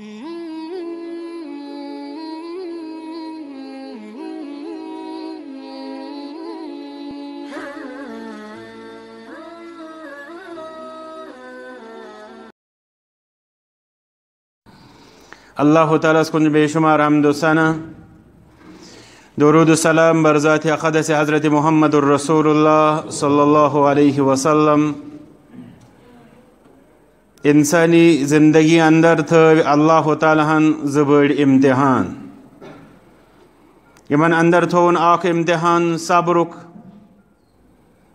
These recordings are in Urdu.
الله تعالی اس کنج بیشمار حمد و ثنا درود و سلام بر ذات أقدس حضرت محمد الرسول الله صلی الله علیه و سلم انسانی زندگی اندر تھو اللہ تعالیٰ ہن زبڑ امتحان۔ یمن اندر تھون اخ امتحان صبرک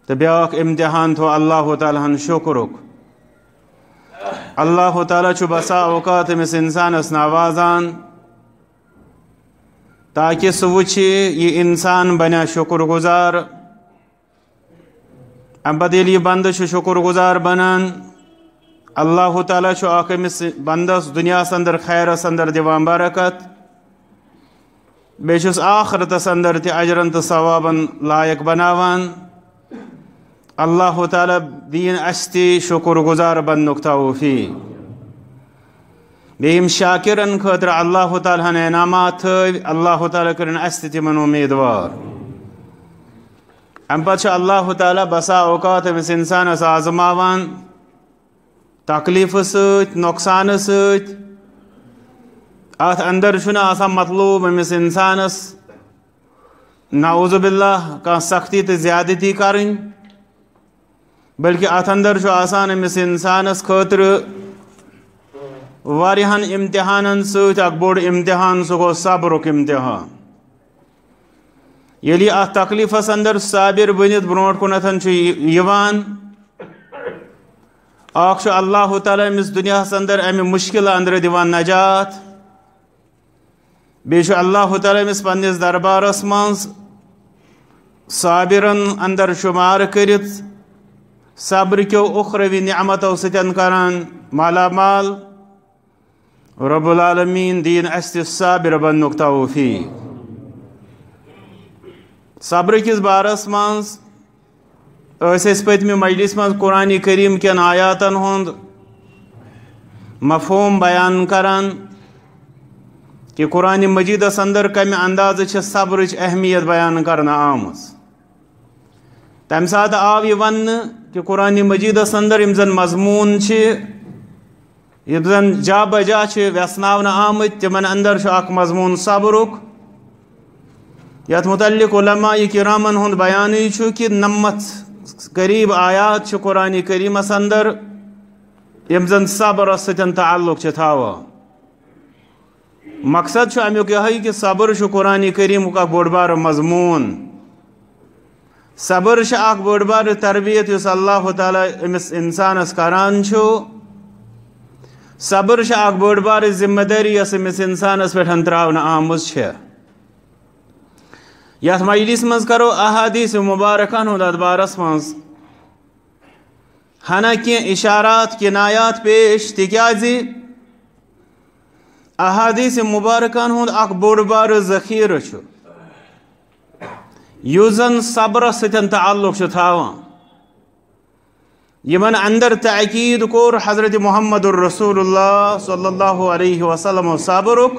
تو بیاکھ امتحان تھو، اللہ تعالیٰ ہن شکرک اللہ تعالیٰ چھ بسا اوقات امس انسانس نوازان تاکہ سہ وچھ یہ انسان بنیا شکر گزار۔ ام پتہ یہ بند شکر گزار بنان۔ اللہ تعالیٰ چھ امس بندس دنیا اندر خیرس اندر دیوان برکت بیس آخرتس اندر تہ اجرن تو ثوابن لائق بناوان اللہ تعالیٰ دین اشتی شکر گزار بنک توفی بیم شاکرن خاطر اللہ تعالیٰ ہن انعامات تھو اللہ تعالیٰ کرن است تمن امیدوار ام پتہ اللہ تعالیٰ بسا اوقات امس انسانس آزماوان تکلیف ست نقصان ست ات اندر چھنا آسان مطلوب امس انسانس۔ نعوذ باللہ کان سختی تو زیادتی کرن بلکہ ات اندر چھو آسان امس انسانس خاطر واریہن امتحانن ست اک بوڑ امتحان، سہ گو صبرک امتحان۔ یلی ات تکلیفس اندر صابر بنت برونٹ کنتھن چھ یوان اخ اللہ تعالیٰ امس دنیا اندر امہ مشکل اندر دیوان نجات۔ بیچ اللہ تعالیٰ امس پنس دربارس مز صابرن اندر شمار کرت۔ صبر کیو اخروی نعمتو ستن کران مالا مال۔ رب العالمین دین است صابر بنک توفیق صبر کس بارس مز اس پتم مجلس مز قرآن کریم کن آیاتن ہند مفہوم بیان کران کہ قرآن مجیدس اندر کمہ انداز صبرچ اہمیت بیان کرنا آمز تمہ سات آو یہ ون کہ قرآن مجیدس اندر یم زن مضمون یم زن جا بجا ویسناون آمت تمن اندر اخ مضمون صبرک یت متعلق علماء کرامن ہند بیان کہ نمت قریب آیات قرآن کریمس اندر، یم زن صبر ستن تعلق تھاوا۔ مقصد امیک یہ کہ صبر قرآن کریم اخ بوڑ بار مضمون۔ صبر اخ بوڑ بار تربیت اس اللہ تعالیٰ امس انسانس کران صبر اخ بوڑ بار ذمہ داری اس امس انسانس پہ تراؤن آمز یت مجلس مز کرو، احادیث مبارکان ہند ادبارس مز۔ ہنا کی اشارات کنایات پیش تکیازی۔ احادیث مبارکان ہند اخ بوڑ بار ذخیرہ یوزن صبر ستن تعلق تھاوان یمن اندر تاکید کور حضرت محمد الرسول اللہ صلی اللہ علیہ وسلم صبرک۔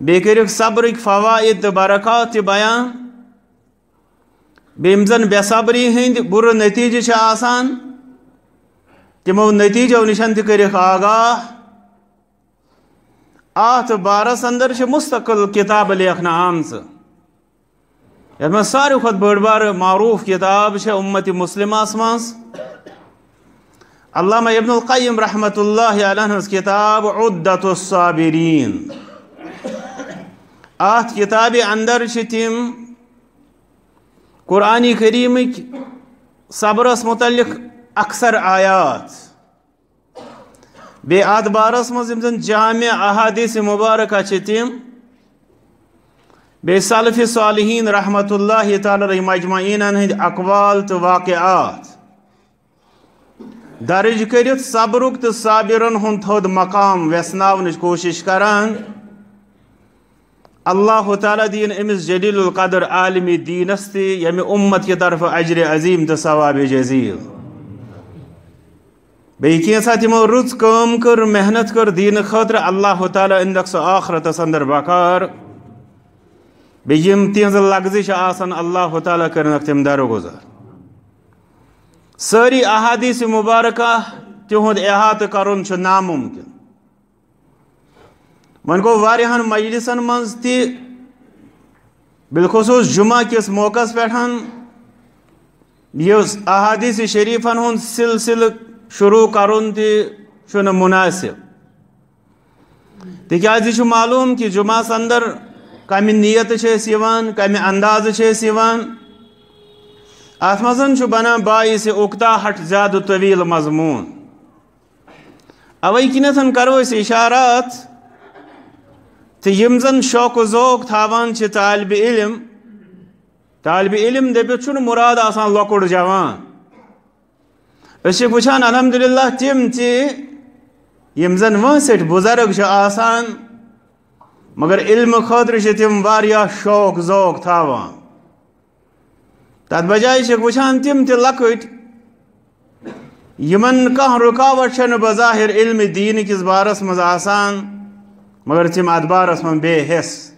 بیکرک صبرک فوائد برکات بیان۔ بیم زن بے صبری ہند بر نتیجہ آسان۔ تمو نتیجو نشن تک آگاہ۔ آت بارس اندر مستقل کتاب لیکھنا آمز یت من ساروی کھت بڑ بار معروف کتاب امت مسلمہ مز علامہ ابن القیم رحمت اللہ علیہ کتاب عدت الصابرین۔ ات کتاب اندر تم قرآن کریمک صبرس متعلق اکثر آیات بی ات بارس مز جامع احادیث مبارکہ تم بے صالف صالحین رحمت اللہ تعالی مجمعین ہند اقوال تو واقعات درج کرت صبرک تو صابرن ہن تھود مقام ویسناونچ کوشش کران اللہ تعالی دین امس جلیل القدر عالمی دینس تی یعنی یم امت کی طرف اجر عظیم تو ثواب جزیل بیسا تمو رچ کم کر، محنت کر، دین خاطر اللہ تعالیٰ اندک سو آخرتس اندر بکار بیم تہذ لغزش آسان اللہ تعالیٰ کرنک تم درگزار ساری احادیث مبارکہ تہد احاطہ کرن ناممکن. ون گو واریہن مجلسن مز تہ بالخصوص جمعہ کس موقع پہ یہ احادیث شریفن ہند سلسلہ شروع کرن تہ مناسب۔ تکیازِ یہ جی، معلوم کہ جمعہ اندر کم نیت کم انداز ات مزن بنا باعث اکتا ہٹ زیادہ طویل مضمون۔ اوے کنتھ کرو اس اشارات۔ یم زن شوق و ذوق تھاوان طالب علم طالب علم دپت مراد آسان لکڑ جوان اس وچان الحمدللہ تم تم زن وسٹ بزرگ آسان مگر علم خاطر تم واریاہ شوق ذوق تھاوان تت بجائے وچان تم تہ لکٹ یمن کان رکاوٹ بظاہر علم دین کس بارس مز آسان مگر تم ات بارس من بے حس۔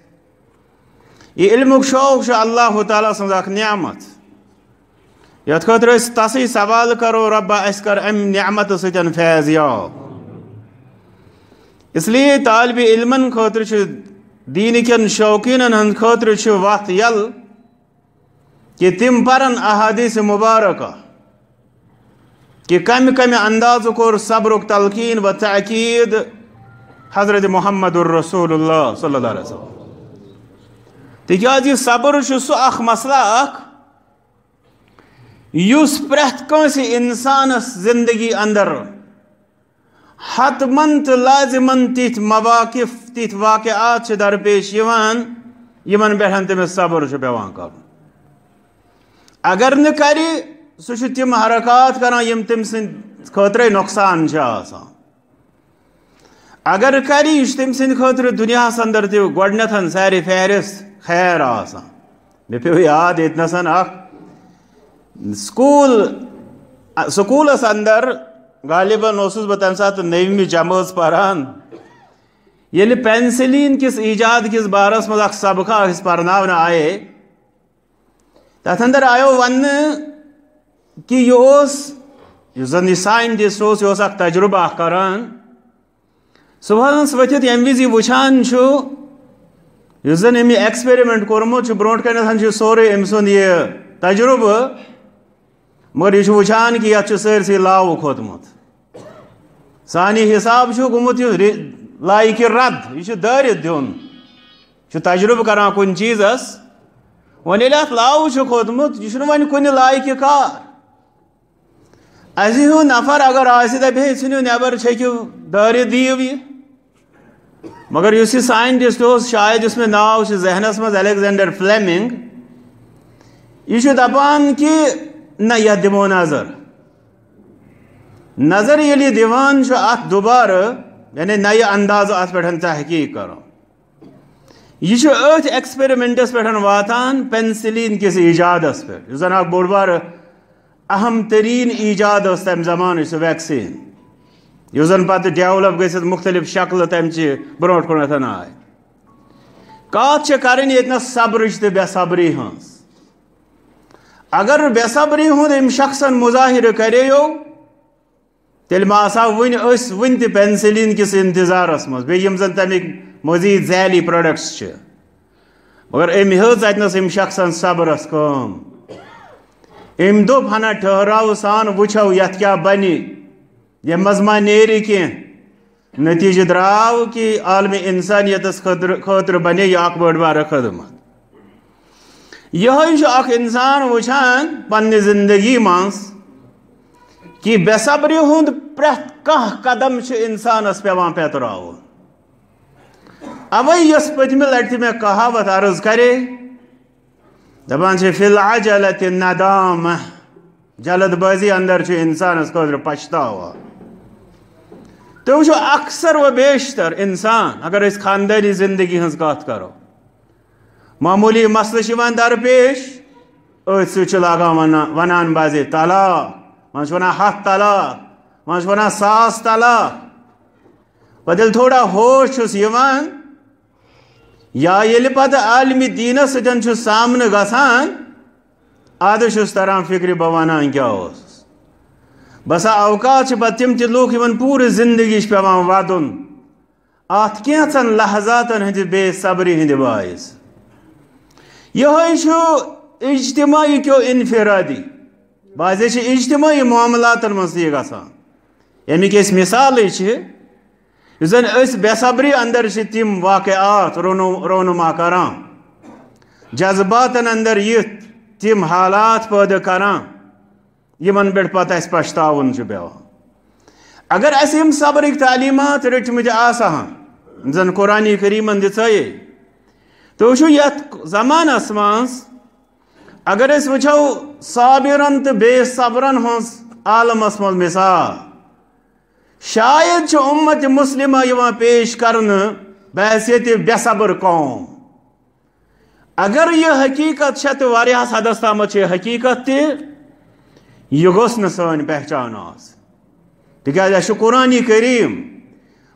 یہ علم شوق اللہ تعالیٰ سن اخ نعمت۔ یت خاطر اس تسی سوال کرو ربا اس کر ام نعمت ستن فیض یاب اس لیے طالب علم خاطر دین کن شوقین ہند خاطر وت یل۔ کہ تم پرن احادیث مبارکہ۔ کہ کم کم انداز کور صبرک تلقین و تاکید حضرت محمد الرسول اللہ صلی اللہ علیہ وسلم۔ تکیاز صبر سہ اخ مسئلہ اخ اس پریت کنس انسانس زندگی اندر حتمن تو لازمن تیت مواقف، تیت واقعات درپیش یوان یمن پہ تمس صبر پیوان کر اگر نری سہ تم حرکات کران یم تم سند خاطر نقصان آسان۔ اگر کری یہ تم سند خاطر دنیا اندر تہ گۄڈنیتھ سارے فہرست خیر آسان مے پیو یاد یتنسن اخ سکول سکولس اندر غالباً اوسس بہ تمہ سات نومہ جماعت پران یل پینسلین کس ایجاد کس بارس مز اخ سبقہ اس پرناون آئے۔ تت اندر آیو ون کہ یہ اس زن یہ سائنٹسٹ اس یہ اخ تجربہ کران۔ صبح ورتھ یم وز یہ وچان اس زن امی ایکسپیریمنٹ کورمت برونٹ کنتھ سورے ام سن یہ تجربہ۔ مگر یہ وچان کہ یہ سرسی لاو کھوتمت سانی حساب گومت لائق رد۔ یہ دارت دن تجربہ کران کن چیزس ون یل ات لاو کھوتمت یہ ون کن لائق کار۔ ازی نفر اگر آس دپہ ژھنو نبر چھکو دارت دیو یہ مگر اس سائنٹسٹ شاید اس میں ناو ذہنس مز الیگزینڈر فلیمنگ یہ دپان کہ نہ یہ دمو نظر. نظر یلی دیوان ات دوبارہ یعنی نئے انداز ات پہ تحقیق کرو. یہ ات ایکسپیرمنٹس پہ واتان، پینسلین کس ایجادس پہ زن اخ بوڑ بار اہم ترین ایجاد اس تم زمان سہ ویکسین. اس زن پتہ ڈیولپ گھت مختلف شکل تمچہ برونٹ کن آئے کات کریں یتنس صبرچ تو بے صبری ہز اگر بے صبری ہند ام شخصن مظاہر کریو تیل ما آسہٕ آسا ون اس ون تہ پینسلین کس انتظارس مز بیم زن تمیک مزید ذیلی پروڈکٹس چھ مگر ام ہز اتنس ام شخصن صبرس کم ام دوپ ہنا ٹھہراو سان وچھو یت کیا بنی یہ مزما نیری کی نتیجہ دراو کہ عالم انسانیت خاطر بنے یہ اخ بڑ بار خدمت یہ اخ انسان وچان پنہ زندگی مز کہ بے صبری ہند پریت کھانا قدم انسانس پیوان پیتراو اوے یس پتمہ لٹہ میں کہاوت عرض کرے دپان فی العجلت ندام جلد بازی اندر انسانس خاطر پچھتاوا تو وچھو اکثر و بیشتر انسان اگر اس خاندانی زندگی ہنز کات کرو۔ معمولی مسئلہ شیوان درپیش ات سوچ لاگا ونان بازی طلاق من ونان ہاتھ طلاق وہاں ونان ساس طلاق۔ پتہ تھوڑا ہوش چھس یوان یا یل پتہ عالمی دینس سٹن چھ سامنے گسان، آدھے چھس تران فکر بہ ونان کیا اس بسا اوقات پتہ تم تہ لوگ یمن پورٕ زندگی پیوان ودن ات کینژن لحظاتن ہند بے صبری ہند باعث. یہ اجتماعی کیو انفرادی. بعضے اجتماعی معاملات مز یہ گسان یمیک یعنی اس مثال زن اس بے صبری اندر تم واقعات رونما کران. جذباتن اندر یت تم حالات پیدا کران. یمن پہ پتہ اس پشتاون پیوان ہاں۔ اگر اس یم صبرک تعلیمات رٹمت آسان زن قرآن کریمن دے تو وچو یت زمانس مز اگر اس وچو صابرن تو بے صبرن ہز عالمس مز مثال شاید امت مسلمہ یوان پیش کرن، بحثیت بے صبر قوم اگر یہ حقیقت چھ تو واریاہ حدس تامت حقیقت تہ یہ گوس نا سن پہچان آس تکیاز اس قرآن کریم،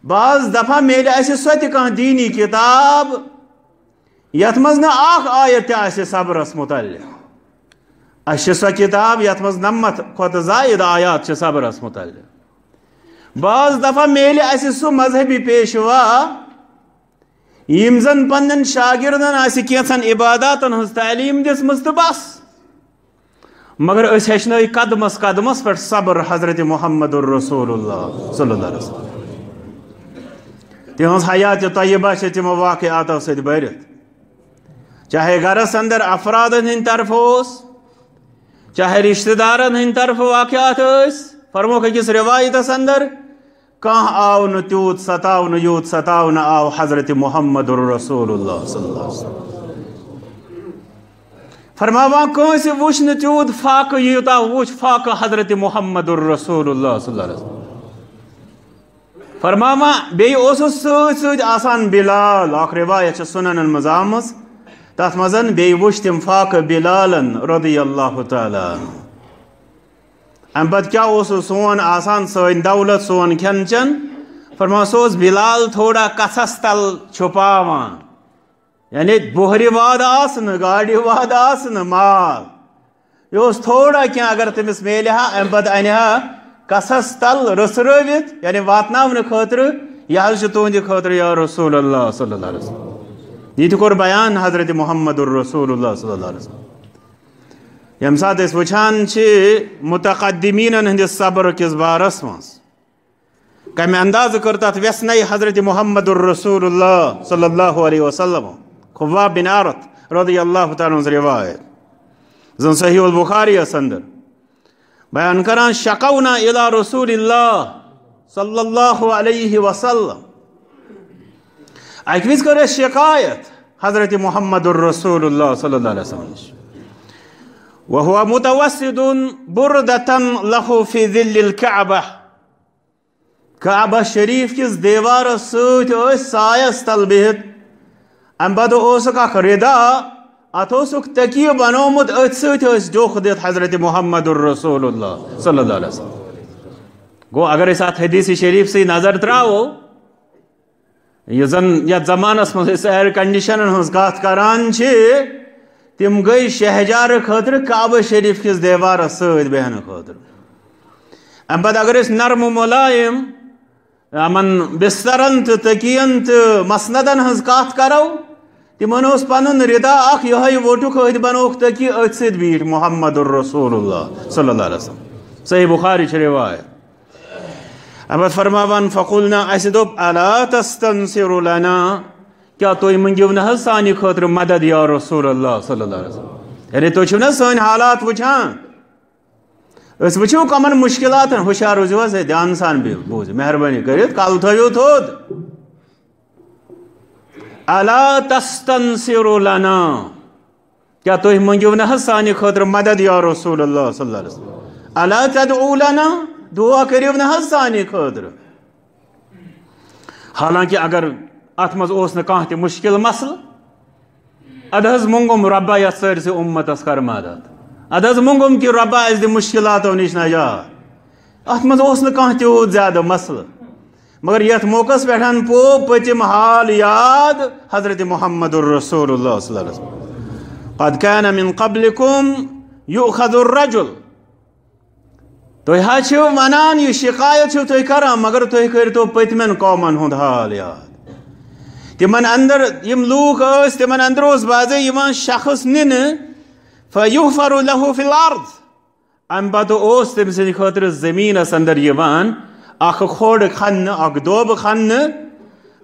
بعض دفعہ میلے اس سو تہ دینی کتاب، یت مز نا اخ آیت تہ آسہ صبرس متعلق۔ اس سو کتاب یت مز نمت کھت زائد آیات چھ صبرس متعلق۔ بعض دفعہ میلے اس سو مذہبی پیشوا، یم زن پنن شاگردن آسہ کینژن عباداتن ہز تعلیم دس مز بس مگر اس ہچن قدمس قدمس پہ صبر حضرت محمد الرسول اللہ صلی اللہ علیہ وسلم۔ تہذ حیات طیبہ سے تمو واقعاتو ست برت چاہے گرس اندر افراد ہند طرف اس چاہے رشتہ دارن ہند طرف واقعات اس فرموک کس روایت اندر کان آو نہ تیوت ستاو نہ یوت ستاو نہ آو حضرت محمد الرسول اللہ صلی اللہ علیہ وسلم۔ فرماوان کون سے وچ نتیود فاق یوتا وچ فاق حضرت محمد الرسول اللہ صلی اللہ علیہ وسلم۔ فرماوان بی اوسو سوچ سوچ آسان بلال آخر روایت چھ سنن المزامس تات مزن بی وچ تم فاق بلالن رضی اللہ تعالی ام بد کیا اوسو سون آسان سوین دولت، سون کھنچن فرما سوز بلال تھوڑا کسس تل چھپاوان۔ یعنی بہر واد آسن، گاڑی واد آسن، مال۔ یہ تھوڑا کیا اگر تمس میلہ ام پتہ انہ کسس تل رسروت یعنی واتن خاطر یہ تہند خاطر، یا رسول اللہ صلی اللہ علیہ وسلم۔ یہ کور بیان حضرت محمد الرسول اللہ صلی اللہ علیہ وسلم۔ یم سات اس وچھان متقدمین ہندس صبر کس بارس مز کم انداز کر تر ویسن حضرت محمد الرسول اللہ صلی اللہ علیہ وسلم۔ خواب بن عارت رضي الله تعالى عنه روایت زن صحیح البخاری اسندر بیان کران شقونا إلى رسول الله صلى الله عليه وسلم ایک بیس کرے حضرت محمد الرسول الله صلى الله عليه وسلم وهو متوسد بردة له في ذل الكعبة كعبة شريف كز ديوار السوت اوش سايا ام بد اوسک ردا ات اوسک تکیہ بنومت ات ست اس جوخ دیت حضرت محمد الرسول اللہ صلی اللہ علیہ وسلم گو اگر اس ات حدیث شریف سے نظر تراو یہ زن یا زمانس من ایئر کنڈیشن ہنس کات کران چھ تم گئی شہجار خاطر کعبہ شریف کس دیوار ست بہن خاطر ام پتہ اگر اس نرم ملائم امن بسترن تو تکین تو مسندن ہز کات کرو تمن اس پنن ردا اخ یہ ووٹک ات بنوک تکی ات سید بیٹ محمد الرسول اللہ صلی اللہ علیہ وسلم صحیح بخاری چھ روایت اب فرماوان فقلنا اس دوب الا تستنصر لنا کیا تو منگیو نہ سانی خاطر مدد یا رسول اللہ صلی اللہ علیہ وسلم یعنی تو چھو نہ سن حالات وچھان اس وچھو کمن مشکلات ہوشیار روزو سے دھیان سان بھی بوز مہربانی کرت کل تھیو تھود الا تستنصر لنا۔ کیا تو منگیو نہ سانی خاطر مدد یا رسول اللہ صلی اللہ علیہ وسلم۔ الا تدعو لنا، دعا کریو نہ سانی خاطر۔ حالانکہ اگر ات مز اوس نہ کانٛہہ تہِ مشکل مسل، اد حظ منگم ربا یتھ سٲرسٕے اُمتس کر مدد۔ اد حظ منگم کہ ربا اَسہِ دِ مشکلاتو نش نجات ات مز کھانا تیوت زیادہ مسئلہ مگر یت موقع پہ پو پتم حال یاد حضرت محمد الرسول اللہ صلی اللہ علیہ وسلم۔ قد كان من قبلكم يؤخذ الرجل۔ تھی حج ونان یہ شکایت تھی کران مگر تھی کرتو پتمن قومن ہند حال یاد۔ تمن اندر یم لوک اس، تمن اندر اس بازے یوان شخص نن، فیغفر له فی الارض۔ ام پتہ اس تم سن خاطر زمین اندر یوان اخ کھوڑ کھن اخ دوب کھن،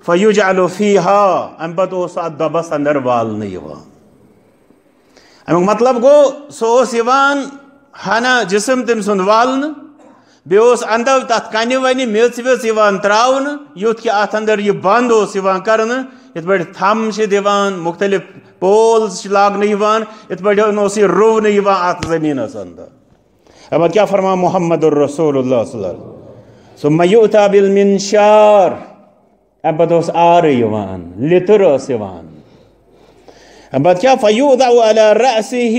فیجعل فیها ام پتہ اس دبس اندر وال یوان امیک مطلب گو، سو اس یوان ہنا جسم تم سن والن بیوس اندو تات کنی ونی میچ ویچ یوان تراون، یوت کہ ات اندر یہ بند اس یوان کرن، یت بڑ تھم چھ دیوان مختلف پولز چھ لاگن یوان، یت بڑ نوس یہ رو نہ یوان ات زمین اس اندر۔ اما کیا فرما محمد الرسول اللہ صلی اللہ علیہ وسلم؟ ثم يؤتى بالمنشار. أبدوس آر يوان لتروس يوان. أبد كيف فيوضع على رأسه؟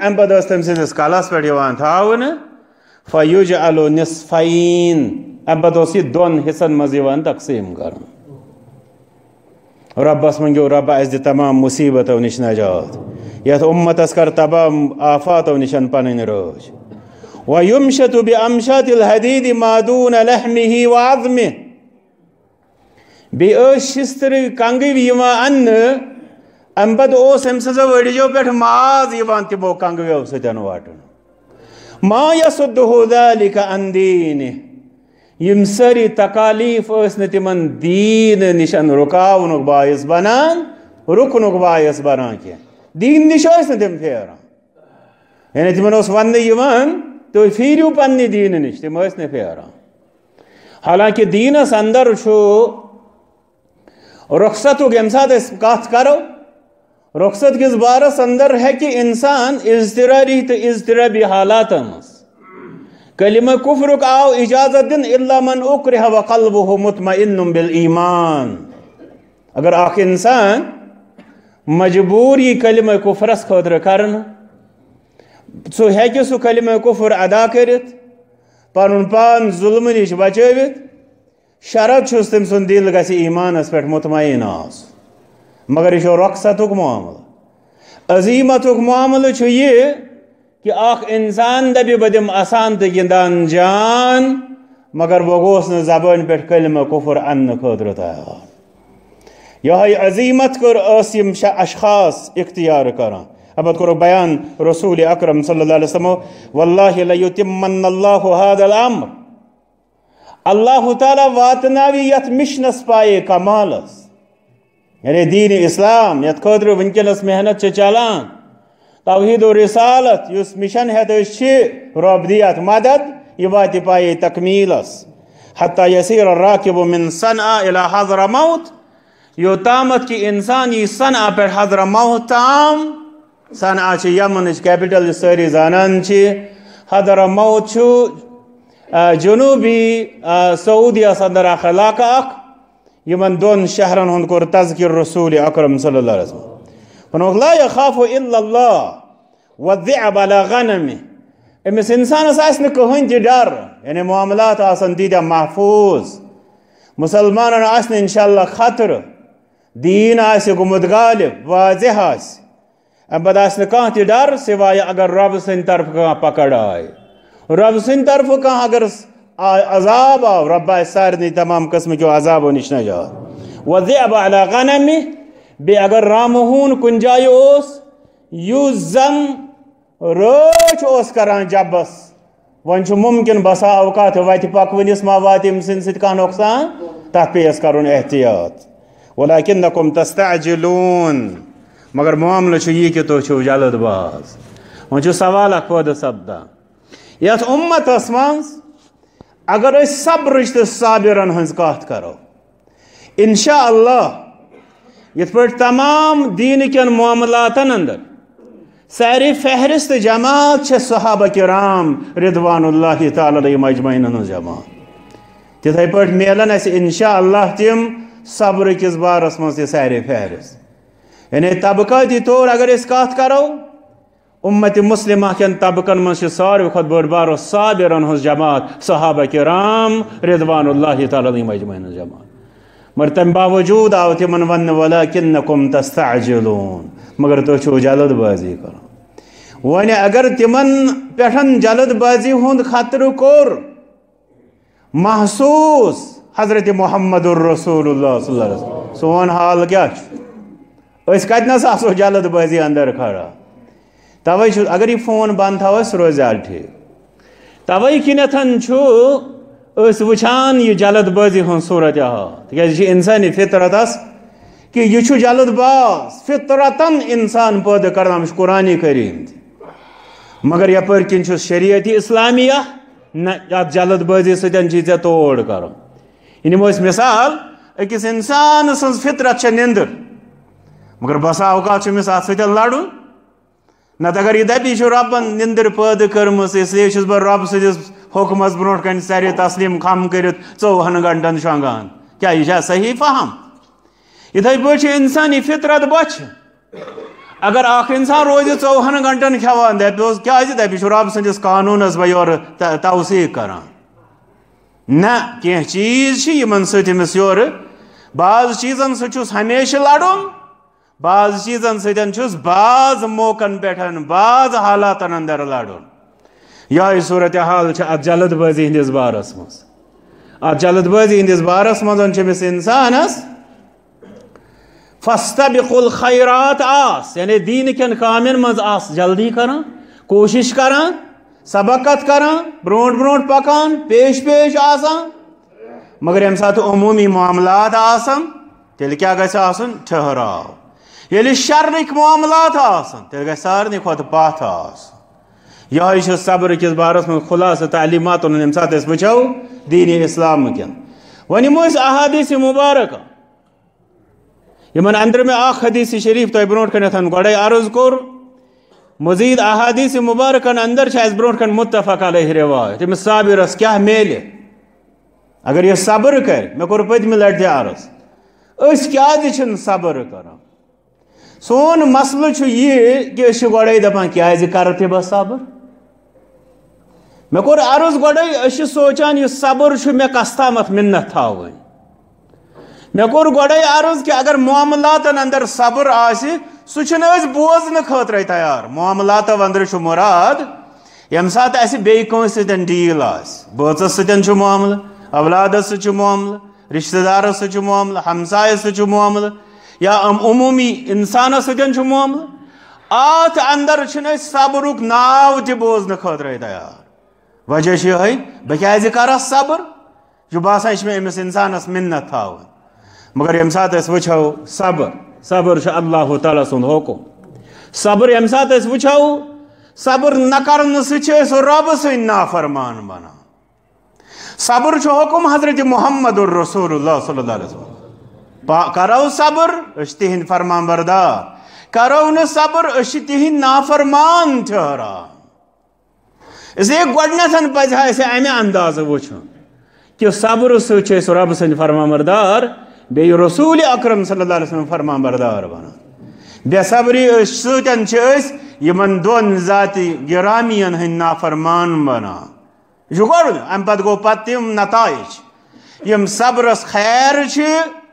أبدوس تمسيس سكالاس بر يوان تاون. فيجعل نصفين. أبدوس دون حسن مزيوان تقسيم کرن رب منجو رب از تمام مصیبتو نش نجات یت امت اس کر تمام آفاتو نشن پنين روش ويمشت بأمشات الحديد ما دون لحمه وعظمه. بأش شستر كنغي بيما أن أمبد أو سمسز ورجو بيت ما زيبان تبو كنغي وسجن واتن ما يصده ذلك عن دينه. يمسري تقاليف أسنتي من دين نشأن ركاونك بايس بنان ركنك بايس بنان كي. دين نشان أسنتي من فيرا. يعني تمنوس وند يمان تو پھیریو پننی دین نش تم اس نے پھیران حالانکہ دینس اندر چھو رخصتک یم سات اس کات کرو۔ رخصت کس بارس اندر ہے کہ انسان اضطراری تو اضطرابی حالات مس کلمہ کفرک آو اجازت دن الا من اکرہ وقلبہ مطمئن بالایمان۔ اگر آخ انسان مجبور یہ کلمہ کفرس خطر کرن سو ہے کہ سو کلمہ کفر ادا کرت پان ظلم نش بچوت شرط چھس تم سن دل گسی ایمانس پہ مطمئن آس۔ مگر یہ رخصت معاملہ۔ عظیمت معاملہ یہ کہ اخ انسان دبی بدم آسان تو گندان جان، مگر وہ گوس نا زبان پہ کلمہ کفر ان خطر تیار یہ عظیمت کر اشخاص اختیار کران۔ ابت کرو بیان رسول اکرم صلی اللہ علیہ وسلم واللہ لیتمن اللہ هذا الامر اللہ تعالی واتناوی یت مشنس پائے کمالس. یعنی دین اسلام، یت خاطر ونکس محنت چھ چلان توحید و رسالت اس مشن ہت رب دیت مدد، یہ وات پائے تکمیلس. حتی یسیر الراکب من صنع الى حضر موت، یو تامت کی انسان یہ صنع پر حضر موت تام صنع چھ یمن کیپٹل ساری زانان چھ حضر موت چھو جنوبی سعودی صدر اخلاق اخ یمن دون شہرن ہند کور تذکر رسول اکرم صلی اللہ علیہ وسلم. ونوک لا یخاف الا اللہ والذعب على غنم. امس انسان انسانس آس کہین تہ ڈر یعنی معاملات آسن تیتیا محفوظ. مسلمانن آس انشاءاللہ خطر، دین آس گمت غالب واضح آس ام بد آس کان تہ ڈر سوائے اگر رب سن طرف کان پکڑ آئے رب سن طرف کان اگر عذاب آو رب سارنی تمام قسم کیو عذاب و نش نجات وذئب على غنم بی اگر رامہون کن جائے اوس یو زن روچ اوس کران جبس ون چھ ممکن بسا اوقات وات پکونس ما وات ام سن ست کان نقصان تہ مگر معاملہ یہ کہ تو چھو جلد باز۔ ون چھ سوال اک پود سبدا یت امت اسمانس اگر اس صبرچ تو صابرن ہنز کات کرو، انشاءاللہ یت پر تمام دین کن معاملاتن اندر ساری فہرست جماعت چھ صحابہ کرام رضوان اللہ تعالی علیہ مجمعین ہنز جماعت۔ تتھے پٹ میلن اس انشاءاللہ تم صبر کس بارس من ساری فہرست۔ یعنی طبقاتی طور اگر اس کات کرو، امت مسلمہ کن طبقن من ساروی کھت بڑ بار صابرن ہز جماعت، صحابہ کرام، رضوان اللہ تعالی مجمعین جماعت۔ مگر تم باوجود آو تمن ون ولکنکم تستعجلون، مگر تو چھو جلد بازی کرو۔ ون اگر تمن پٹھن جلد بازی ہند خطر کور محسوس حضرت محمد الرسول اللہ صلی اللہ علیہ وسلم۔ سون حال کیا اس کتنس آسو جلد بازی اندر کھڑا؟ توے اگر یہ فون بند تھو سہ روز زیادہ ٹھیک۔ توے کنتھن اس وچھان یہ جلد بازی ہن صورت حال تکیاز یہ انسانی فطرت اس کہ یہ جلد باز فطرتن انسان پید کرنا قرآن کریم مگر یپر کن شریعتی اسلامیہ، نہ جلد بازی ستن چی ژے توڑ کرو یہ نمو مثال اکس انسان سن فطرت نندر۔ مگر بسا اوقات امس ات ستن لڑن نت اگر یہ دپی ربن نندر پید کرم اس لیے بہ رب سدس حکمس برو کن سر تسلیم کم کرت ژوہن گنٹن شونگان کیا یہ صحیح فہم؟ اتھے پہ انسانی فطرت بچ۔ اگر اخ انسان روز ژوہن گنٹن کھوان دپس کیا دپی رب سندس قانونس بہ یور توثیق کران۔ نہ کی چیز یمن ست امس یور، بعض چیزن سچس ہمیشہ لڑن بعض چیزن ستن چھس، بعض موقعن پہ بعض حالاتن اندر لڑن یہ صورت حال ات جلد بازی ہندس بارس مز۔ ات جلد بازی ہندس بارس مز چمس انسانس فستبق الخیرات آس یعنی دین کن کامن مز آس، جلدی کران کوشش کران سبقت کران برونٹ برونٹ پکان، پیش پیش آسان مگر یم سات عمومی معاملات آسن، تیل کیا گژھِ آسن؟ ٹھہراو یلی شرک معاملات آسن تیل گژھِ سارنٕے کھۄتہٕ پتھ آسن. یہے چھُ صبر کِس بارس منٛز خُلاصہٕ تعلیٖماتن ییٚمہِ ساتہٕ أسۍ وٕچھو دیٖنی اِسلام کٮ۪ن وۄنۍ یِمو أسۍ احادیٖث مُبارکہ. یِمن اندر مےٚ اکھ حدیٖث شریٖف تۄہہِ برونٛٹھ کَنٮ۪تھ گۄڈَے عرض کوٚر. مزید احادیث مبارکن اندر چھ اس برونٹ کن متفق علیہ روایت. تمس صابرس کیا میلے. اگر یہ صبر کر، میں کور پتم لٹ تہ عرض. اس کیا چھن صبر کران سون مسئلہ چھ یہ کہ اس گوڑے دپان کیا زی کر تہ بس صبر؟ میں کور عرض گوڑے اس سوچان یہ صبر چھ میں کستامت منت تھاوین میں کور گوڑے عرض کہ اگر معاملات اندر صبر آسی سہ بوزن خاطر تیار معاملات اندر مراد، یم سات اس بیس ستن ڈیل آس بچس ستن معاملہ اولادس ست معاملہ، رشتہ دارس ست معاملہ ہمسائس ست معاملہ۔ یا عمومی انسانس ستن معاملہ؟ آت اندر صبرک ناو جی تہ بوزن خاطر تیار وجہ یہ بہ کر صبر؟ یہ باسان میں امس انسانس منت تھاون مگر یم سات وچھو صبر۔ صبر اللہ تعالیٰ سن حکم صبر یم سات وچھو صبر نہ کرنے سہ رب سن نافرمان بنا۔ صبر حکم حضرت محمد الرسول اللہ صلی اللہ علیہ وسلم۔ کرو صبر اس تہند فرمان بردار کرو ن صبر اس تہند نافرمان ٹھہرا اس لیے گۄڈنیتھن پزِ ہا اسے امہِ انداز وٕچھُن کہ صبر سۭتۍ چھِ رب سٕنٛدۍ فرمان بردار بی رسول اکرم صلی اللہ علیہ وسلم فرمان بردار بنا بے صبری ستن یمن دون ذاتی گرامین ہن نافرمان بنا یہ گوڑ ام پت گو پت تم نتائج یم صبرس خیر صبر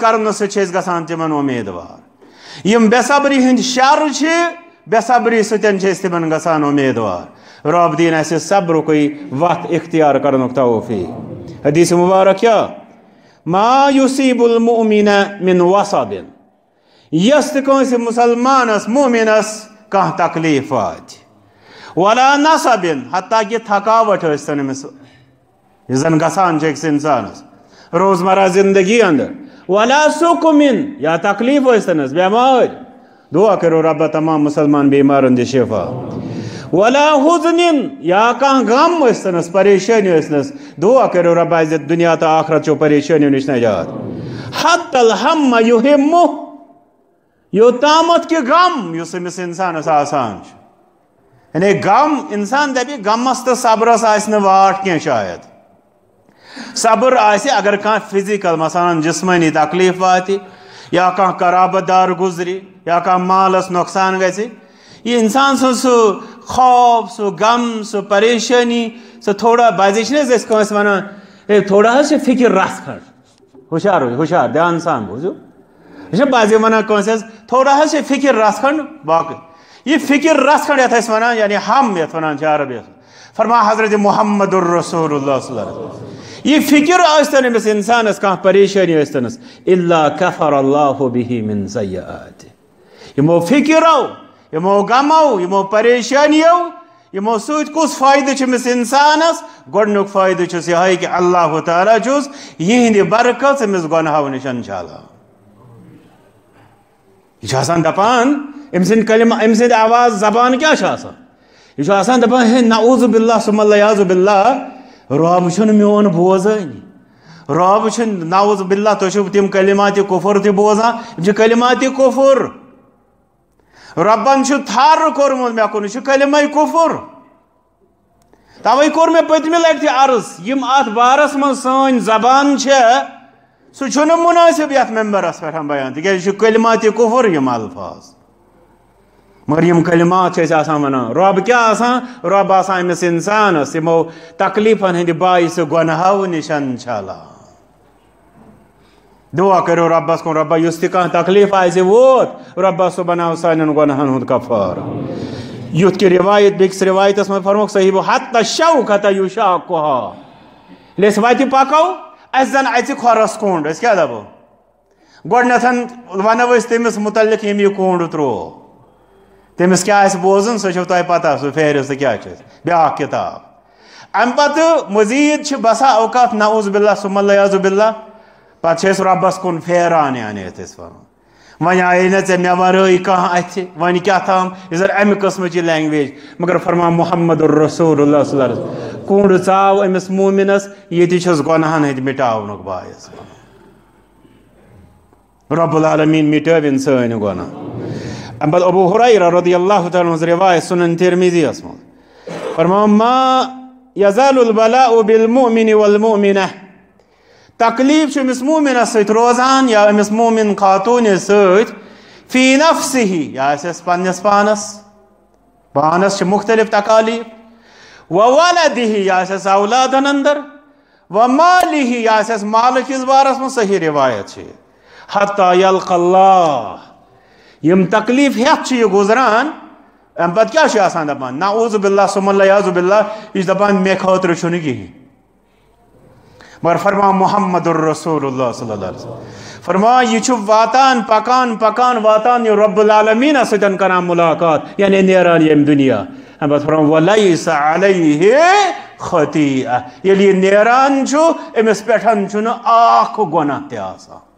کرنے سے گسان تمن امیدوار یم بے صبری ہند شر بے صبری ستن تمن گسان امیدوار رب دین اس صبر کوئی وقت اختیار کرنک توفیق حدیث مبارک کیا ما يصيب المؤمن من وصب یس تہ مسلمانس مومنس کان تکلیفات ولا نصب حتیٰ کہ تھکاوٹ ٲسۍتن أمِس یہِ زن گژھان چھِ أکِس اِنسانس روزمرہ زندگی اندر ولا سُکمِن یا تکلیف ٲسۍتنس بٮ۪مٲرۍ دعا کٔرِو رۄبہ تمام مسلمان بیمارن دِ شفا. ولا حزن. یا کان غم ٲسۍتنس پریشٲنی ٲسنس دعا کٔرِو رۄب عزت دُنیا تہٕ آخرت چو پریشٲنیو نِش نجات حت الحم یُہمُ یوتامتھ کہ غم یُس أمِس اِنسانس آسان چھُ. یعنی غم، اِنسان دپہِ غمس تہٕ صبرس آسہِ نہٕ واٹھ کینٛہہ شاید. صبر آسہِ اگر کانٛہہ فِزِکل مثلاً جسمٲنی تکلیف واتہِ یا کانٛہہ قرابت دار گُزرِ یا کانٛہہ مالس نۄقصان گژھِ یہ انسان سن سو خوف، سو غم، سو پریشانی، سو تھوڑا بازی چھنے اس کو اس ونا تھوڑا سے فکر رس کھڑ۔ ہوشار ہو ہوشار دھیان سان بوزو یہ بازی ونا کون سے تھوڑا سے فکر رس کھڑ باقی یہ فکر رس کھڑ یتھ اس ونا یعنی ہم یتھ ونا چھ جی عربی فرما حضرت محمد الرسول اللہ صلی اللہ علیہ وسلم۔ یہ فکر آستن امس انسان اس کہاں پریشانی آستن اس اللہ کفر اللہ به من زیاد یمو فکرو یمو غمو یمو پریشانیو یمو سوت کس فائدہ چھ چمس انسانس گۄڈنیُک فائدہ چھُس یہے کہ اللہ تعالیٰ چھُس یہندِ برکت أمِس گۄنہو نِشن چھالان یہ چھُ آسان دپان أمۍ کلمہ أمۍ آواز زبان کیٛاہ چھُ آسان یہ دپان ہے نعوذ باللہ سُم اللہ یاذ باللہ رب میون بوزٲنی رب نعوذ باللہ تُہۍ چھِو تِم کلمات کفر تہِ بوزان کلمات کفر؟ ربن تھر کورمت مے کن کلمہ کفر؟ توے کور مے پتمہ لٹہ عرض. یم ات بارس من سن زبان سہ مناسب یت ممبرس پہ بیان. تک کلمات کفر؟ یم الفاظ. مگر یم کلمات ونان رب کیا آسان؟ رب آسان امس انسانس یمو تکلیفن ہند باعث گنہو نشن چھالان دعا کرو ربس کن ربا اس تہ تکلیف آئے ووت۔ ربا بناو سان گنہن ہند کفار۔ یوت کہ روایت، بیکس روایت اس میں فرموک صحیح حتی شوکتا یوشاکوها لیس واتی پاکو اس زن ایسی خورس کونڈ۔ اس کیا دبو گوڑنتھن ونو اس تیمس متعلق یمی کونڈ ترو تیمس کیا اس بوزن سو چھو تائی پتا سو فہرست کیا چیز بیا کتاب ام پت مزید چھ بسا اوقات نعوذ باللہ سم اللہ یعظ باللہ پتہ ربس کن پھیران یعنی اس ون آئی نا ے مے ورٲے کانٛہہ اتھِ وۄنۍ کیٛاہ تام یہِ زن امہِ قٕسمٕچ یہِ لینٛگویج مگر فرما محمد الرسول اللہ صلی اللہ علیہ وسلم کوٗنٛڈ ژاو أمِس مومِنس ییٚتہِ چھُس گۄنہن ہٕنٛدۍ مِٹاونُک باعث رب العالمیٖن مِٹٲوِن A بعد Abu Huraira radijallahu ta'ala uz rivaje sunan Tirmidhi smo. Farmao ma jazalu l-bala'u bil mu'mini تقليب شو مس مؤمن سيت روزان يا مس مؤمن قاتون سيت في نفسه. يا سس بانس بانس. بانس شو مختلف تقاليب. وولده يا سس أولاد اندر. وماله يا سس مالك اس بارس من صحيح رواية حتى يلقى الله. یم تکلیف ہیت یہ گزران؟ ام پت کیا آسان دپان نعوذ باللہ سم اللہ یعوذ باللہ یہ دپان مے خاطر چھنہ کہین مگر فرما محمد الرسول اللہ صلی اللہ علیہ وسلم۔ فرما، یہ واتان پکان پکان واتان یہ رب العالمین ستن کران ملاقات یعنی نیران یم دنیا۔ ام ہم فرما، ولیس علیہ خطیئہ۔ یلی نیران چھو امس پیٹھن چھو نا آخ گناہ تی آسا۔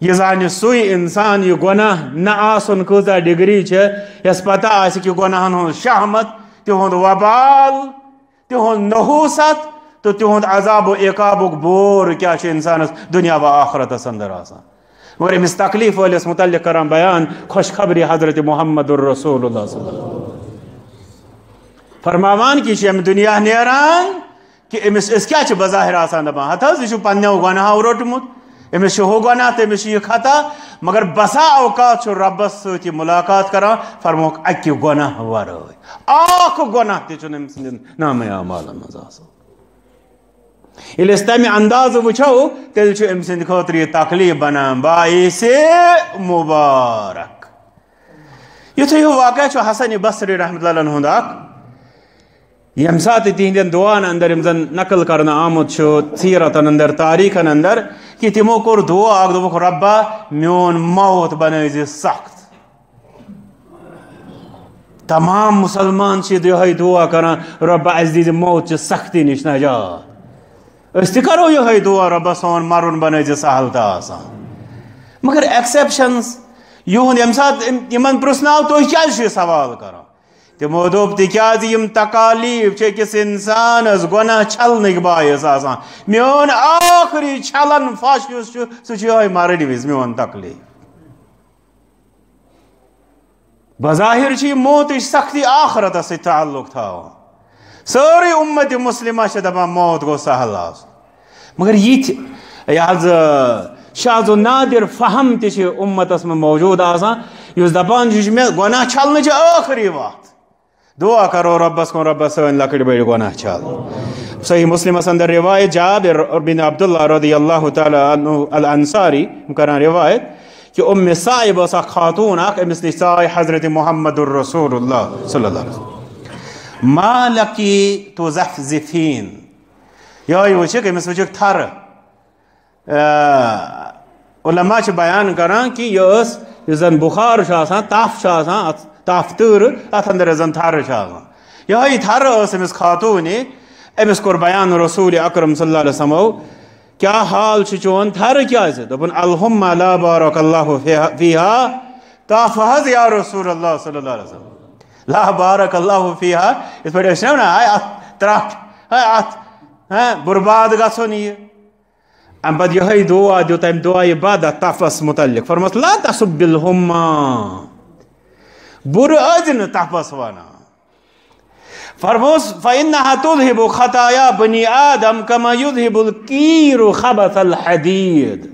یہ زانی سوئی انسان یہ گناہ نہ آسن کتا ڈگری چھے یس پتہ آسی کہ گناہن ہون شہمت تی وبال تہد نحوست. تو تہد عذاب و عقاب بور کیا انسانس دنیا و آخرتس اندر آسان. مگر امس تکلیف ولس متعلق کران بیان. خوشخبری حضرت محمد الرسول اللہ صلی اللہ علیہ وسلم. فرماوان کی ام دنیا نیران؟ کہ امس اس کیا بظاہر آسان دپان ہتھ حظ یہ پنو گناہو روٹمت امس ہو گناہ تو امس یہ خطا مگر بسا اوقات ربس ست ملاقات کران فرموک اکہ گناہ ورائے اخ گناہ تہ امس نام اعمال مز یل تمہ انداز وچھو تیل ام سند خاطر یہ تکلیف بنان باعث مبارک۔ یتھے ہو واقعہ حسن بصری رحمۃ اللہ ہند اخ یم سات تہندین دعان اندر یم زن نقل کرنا آمد سیرتن اندر تاریخن اندر کہ تمو کور دعا اگ دوک ربا میون موت بنائز سخت تمام مسلمان چھ یہ دعا کران ربا اس دید موت چھ سختی نش نجات اس تہ کرو یہ دعا ربا سون مرن بنائز سہل تا آسان مگر ایکسیپشنز یہن یم سات یمن پرسناو تو کیا سوال کران تمو دوپ تکیاز یم تکالیف چکس انسان از گناہ چھلنک باعث آسان میون آخری چھلن فش اس سہ مرن وز میون تکلیف بظاہر موت سختی آخرت سی تعلق تھا ساری امت مسلمہ چھ دپان موت گو سہل آس مگر یہ شاز و نادر فہم تہ امتس میں موجود آسان اس دپان میں گناہ چھلنے آخری وقت دعا کرو ربس کو ربس سن لکڑ بڑ گناہ چھل صحیح مسلم اندر روایت جابر بن عبداللہ رضی اللہ تعالی عنہ الانصاری کران روایت کہ ام صاحب اس خاتون اک امس نش حضرت محمد الرسول اللہ صلی اللہ علیہ وسلم۔ ما لکی تو زفزفین یہ وچک امس وچک تھر۔ علماء چھ بیان کران کہ یہ اس زن بخار چھ آسان تاف چھ آسان تاف تر ات اندر زن تھر چھ آسان یہ تھر اس امس خاتون امس کور بیان رسول اکرم صلی اللہ علیہ وسلم کیا حال چون؟ تھر کیا دپن الحم لا بارک اللہ فیہا۔ تاف حض یا رسول اللہ صلی اللہ علیہ وسلم۔ لا بارک اللہ فیہا۔ اس پر اس نے آئے ات تراپ ات برباد گسن یہ ام بعد یہ دعا جو تم دعا یہ بعد تفس متعلق۔ فرمس لا تسب الحما بر اذن تفس وانا فرموس، فإنها تذهب خطايا بني آدم كما يذهب الكير خبث الحديد۔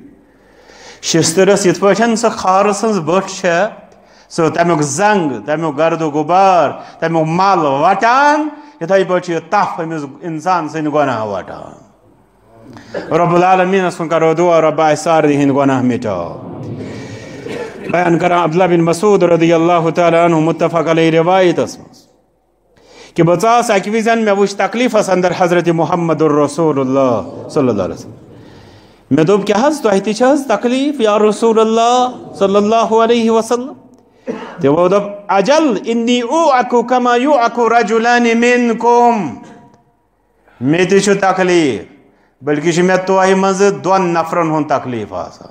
شسترس یت پٲٹھۍ سۄ خارٕ سٕنٛز بٔٹھ چھےٚ سۄ تمیُک زنٛگ تمیُک گرد و غبار تمیُک مل وٹان، یِتھَے پٲٹھۍ چھُ یہِ تپھ أمِس اِنسان سٕنٛدۍ گۄناہ وٹان۔ رب العالمیٖنس کُن کرو دُعا رۄب آسہِ سارنٕے ہٕنٛدۍ گۄناہ مِٹاو بیان کران عبداللہ بن مسعود رضی اللہ تعالیٰ عنہ متفق علیہ روایتس منٛز کہ بچاس اکی وزن میں وچ تکلیف اس اندر حضرت محمد الرسول اللہ صلی اللہ علیہ وسلم میں دوب کیا حض تو ایتی چھز تکلیف یا رسول اللہ صلی اللہ علیہ وسلم تو وہ دوب اجل انی اوعکو کما یوعکو رجلان منکم میں تیچھو تکلیف بلکہ شمی تو آئی منز دون نفرن ہون تکلیف آسا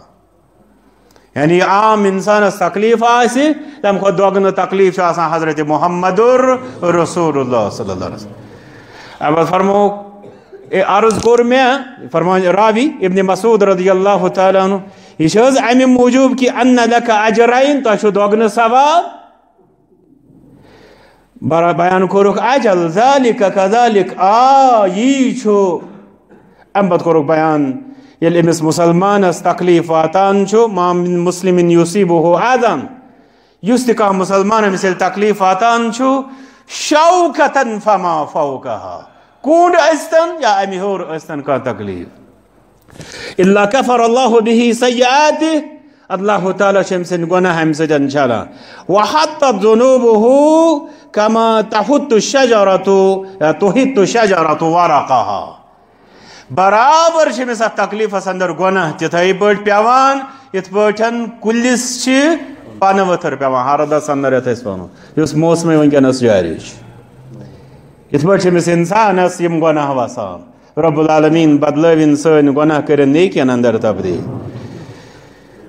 یعنی عام انسان تکلیف آسی تم خود دوگن تکلیف آسان حضرت محمد رسول اللہ صلی اللہ علیہ وسلم۔ اب فرمو عرض کور میں فرما راوی ابن مسعود رضی اللہ تعالیٰ عنہ، یہ شہز امی موجوب کی ان لکا اجرائن تو شو دوگن ثواب؟ برا بیان کورک، اجل ذالک کذالک، آ یہ چھو ام بد کورک بیان۔ يلي مس مسلمان اس تکلیف واتان ما من مسلم يصيبه اذى یستقا مسلمان امس تکلیف واتان چھ شوکتا فما فوقها. كون أستن؟ يا امی ہور أستن کا تکلیف إلا كفر الله به سيئاته. الله تعالى شمس گناہ ہم سجن چلا وحطت ذنوبه كما تحط الشجرة تحط الشجره ورقها. برابر چھمس ات تکلیفس اندر گناہ تتھے پٲٹھۍ پیوان یتھ پٲٹھۍ کُلِس چھِ پنہٕ ؤتھٕر پیوان ہردس اندر یتھ أسۍ ونو یُس موسمٕے ونکیٚنس جاری چھ چھُ یتھ پٲٹھۍ چھمس انسانس یم گناہ وسان رب العالمین بدلٲوِن سٲنۍ گۄناہ کٔرِن نیکین اندر تبدیل۔